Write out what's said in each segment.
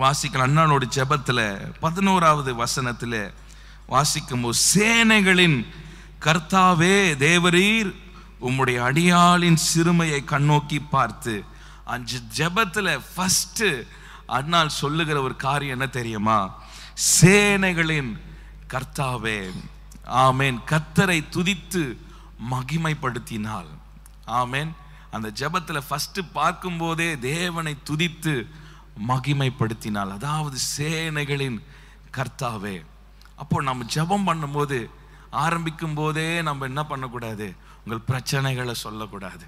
வாசிக்கலாம் அண்ணனோட ஜெபத்தில் பதினோராவது வசனத்தில் வாசிக்கும் போது சேனைகளின் கர்த்தாவே தேவரீர் உம்முடைய அடியாளின் சிறுமையை கண்ணோக்கி பார்த்து. அஞ்சு ஜெபத்தில் ஃபஸ்ட்டு அண்ணால் சொல்லுகிற ஒரு காரியம் என்ன தெரியுமா? சேனைகளின் கர்த்தாவே ஆமேன். கத்தரை துதித்து மகிமைப்படுத்தினாள். ஆமேன். அந்த ஜபத்தில் ஃபஸ்ட்டு பார்க்கும்போதே தேவனை துதித்து மகிமைப்படுத்தினால். அதாவது சேனைகளின் கர்த்தாவே. அப்போ நம்ம ஜெபம் பண்ணும்போது ஆரம்பிக்கும் போதே நம்ம என்ன பண்ணக்கூடாது? உங்கள் பிரச்சனைகளை சொல்லக்கூடாது.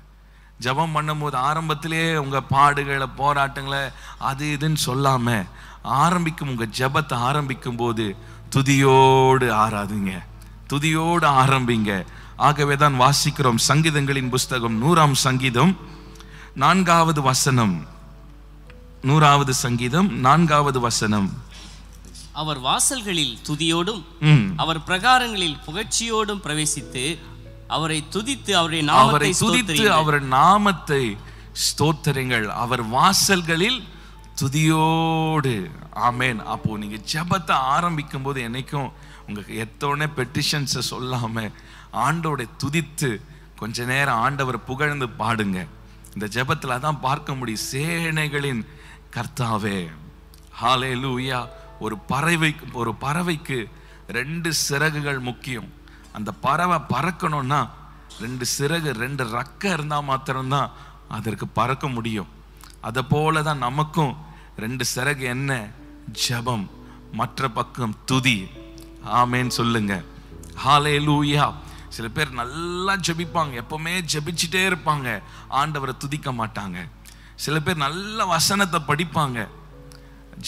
ஜெபம் பண்ணும்போது ஆரம்பத்திலே உங்கள் பாடுகளை போராட்டங்களை அது இதுன்னு சொல்லாமல் ஆரம்பிக்கும் உங்கள் ஜெபத்தை ஆரம்பிக்கும் போது துதியோடு ஆறாதுங்க துதியோடு ஆரம்பிங்க. ஆகவே தான் வாசிக்கிறோம் சங்கீதங்களின் புஸ்தகம் நூறாம் சங்கீதம் நான்காவது வசனம். நூறாவது சங்கீதம் நான்காவது வசனம். அவர் வாசல்களில் துதியோடும். அவர் பிரகாரங்களில் புகழ்ச்சியோடும் பிரவேசித்து அவரை துதித்து அவருடைய அவரை நாமத்தை துதித்து. அவர் நாமத்தை ஸ்தோத்திரங்கள். அவர் வாசல்களில் துதியோடு. ஆமேன். அப்போ நீங்க ஜெபத்தை ஆரம்பிக்கும் போது என்னைக்கும் உங்களுக்கு எத்தோடனே பெட்டிஷன்ஸை சொல்லாம ஆண்டோட துதித்து கொஞ்ச நேரம் ஆண்டவர் புகழ்ந்து பாடுங்க. இந்த ஜெபத்தில் தான் பார்க்க முடியும். சேனைகளின் கர்த்தாவே ஹாலே லூயா ஒரு பறவைக்கு ஒரு பறவைக்கு ரெண்டு சிறகுகள் முக்கியம். அந்த பறவை பறக்கணும்னா ரெண்டு சிறகு ரெண்டு ரக்க இருந்தால் மாத்திரம்தான் அதற்கு பறக்க முடியும். அதை போல தான் நமக்கும் ரெண்டு சிறகு என்ன? ஜெபம். மற்ற பக்கம் துதி. ஆமேன்னு சொல்லுங்க. லூயா சில பேர் நல்லா ஜெபிப்பாங்க. எப்பவுமே ஜெபிச்சுட்டே இருப்பாங்க. ஆண்டவரை துதிக்க மாட்டாங்க. சில பேர் நல்ல வசனத்தை படிப்பாங்க.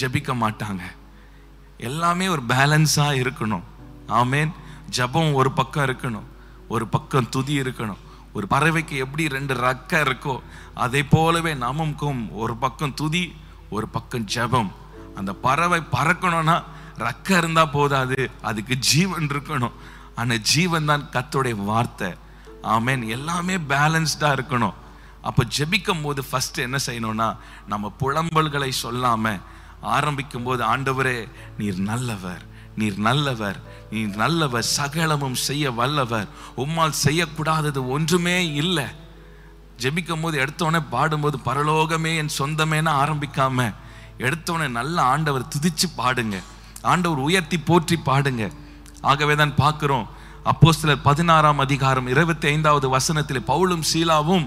ஜெபிக்க மாட்டாங்க. எல்லாமே ஒரு பேலன்ஸாக இருக்கணும். ஆமேன். ஜெபம் ஒரு பக்கம் இருக்கணும். ஒரு பக்கம் துதி இருக்கணும். ஒரு பறவைக்கு எப்படி ரெண்டு ரக்கை இருக்கோ அதே போலவே நமக்கும் ஒரு பக்கம் துதி ஒரு பக்கம் ஜெபம். அந்த பறவை பறக்கணும்னா ரக்கை இருந்தால் போதாது. அதுக்கு ஜீவன் இருக்கணும். ஆனால் ஜீவன் தான் கத்தோடைய வார்த்தை. ஆமேன். எல்லாமே பேலன்ஸ்டாக இருக்கணும். அப்போ ஜெபிக்கும் போது ஃபர்ஸ்ட் என்ன செய்யணும்னா நம்ம புலம்பல்களை சொல்லாமல் ஆரம்பிக்கும் போது ஆண்டவரே நீர் நல்லவர் நீர் நல்லவர் நீர் நல்லவர் சகலமும் செய்ய வல்லவர். உம்மால் செய்யக்கூடாதது ஒன்றுமே இல்லை. ஜெபிக்கும் போது எடுத்தோடனே பாடும்போது பரலோகமே என் சொந்தமேன்னு ஆரம்பிக்காம எடுத்தோடனே நல்ல ஆண்டவர் துதிச்சு பாடுங்க. ஆண்டவர் உயர்த்தி போற்றி பாடுங்க. ஆகவே தான் அப்போ சில பதினாறாம் அதிகாரம் இருபத்தி ஐந்தாவது வசனத்தில் பவுலும் சீலாவும்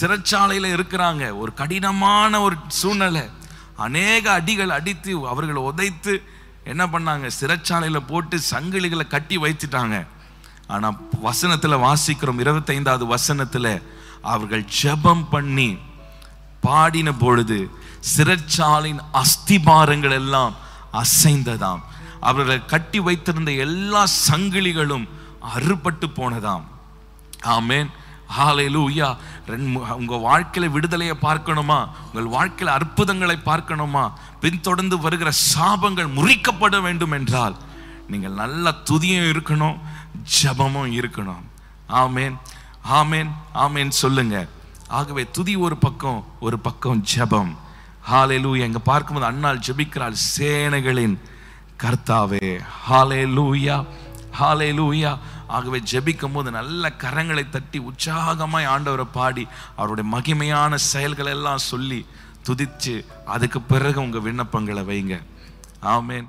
சிறைச்சாலையில் இருக்கிறாங்க. ஒரு கடினமான ஒரு சூழ்நிலை. அநேக அடிகள் அடித்து அவர்களை உதைத்து என்ன பண்ணாங்க? சிறைச்சாலையில் போட்டு சங்கிலிகளை கட்டி வைத்துட்டாங்க. ஆனால் வசனத்தில் வாசிக்கிறோம் இருபத்தைந்தாவது வசனத்தில் அவர்கள் ஜெபம் பண்ணி பாடின பொழுது சிறைச்சாலின் அஸ்திபாரங்கள் எல்லாம் அசைந்ததாம். அவர்களை கட்டி வைத்திருந்த எல்லா சங்கிலிகளும் அறுபட்டு போனதாம். ஆமேன். ஹalleluya. ரெண்டு உங்கள் வாழ்க்கையில் விடுதலையை பார்க்கணுமா? உங்கள் வாழ்க்கையில் அற்புதங்களை பார்க்கணுமா? பின்தொடர்ந்து வருகிற சாபங்கள் முறிக்கப்பட வேண்டும் என்றால் நீங்கள் நல்ல துதியும் இருக்கணும் ஜெபமும் இருக்கணும். ஆமேன். ஆமேன். ஆமேன் சொல்லுங்க. ஆகவே துதி ஒரு பக்கம் ஒரு பக்கம் ஜெபம். ஹalleluya. எங்க பார்க்கும்போது அண்ணாள் ஜபிக்கிறாள் சேனைகளின் கர்த்தாவே ஹாலே லூயா ஹாலே லூயா ஆகவே ஜெபிக்கும் போது நல்ல கரங்களை தட்டி உற்சாகமாய் ஆண்டவரை பாடி அவருடைய மகிமையான செயல்களெல்லாம் சொல்லி துதித்து அதுக்கு பிறகு உங்கள் விண்ணப்பங்களை வைங்க. ஆமேன்.